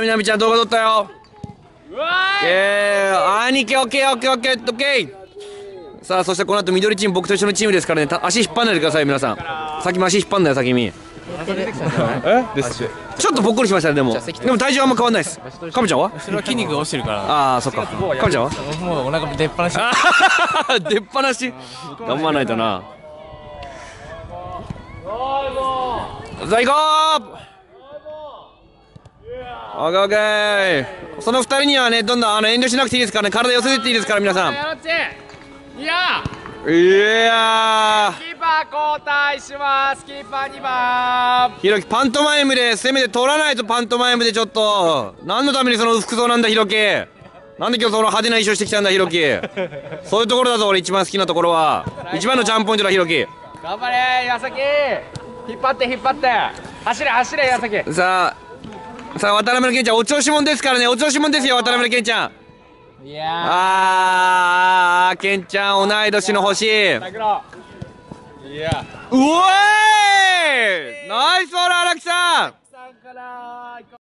みなみちゃん動画撮ったよ。うわえー、兄貴オッケーオッケーオッケーオッケーさあそしてこの後緑チーム僕と一緒のチームですからね。た足引っ張んないでください皆さん。先に足引っ張んなよ先に。えですちょっとぽっこりしましたねでも。でも体重はあんま変わんないです。カメちゃんは？それは筋肉が落ちてるから。ああそっか。カメちゃんは？もうお腹出っ放し 出っ放し。頑張らないとな。さあ行こうオッケーオッケー。その二人にはねどんどんあの遠慮しなくていいですからね。体寄せてっていいですから皆さん。いやいややキーパー交代します。キーパー2番ーひろきパントマイムでせめて取らないとパントマイムでちょっと。何のためにその服装なんだひろきなんで今日その派手な衣装してきたんだひろきそういうところだぞ俺一番好きなところは。一番のチャームポイントだひろき頑張れ岩崎。引っ張って引っ張って。走れ走れ岩崎。さあさあ渡辺の健ちゃんお調子者ですからね。お調子者ですよ渡辺の健ちゃん。いやあー健ちゃん同い年の星。いや。おーい